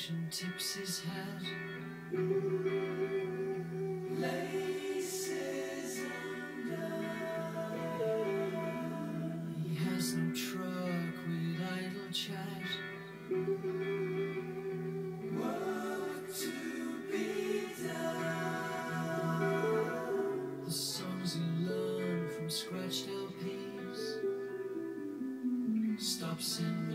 passion tips his hat. Laces undone. He has no truck with idle chat. Work to be done. The songs he learned from scratched LPs. Stops in.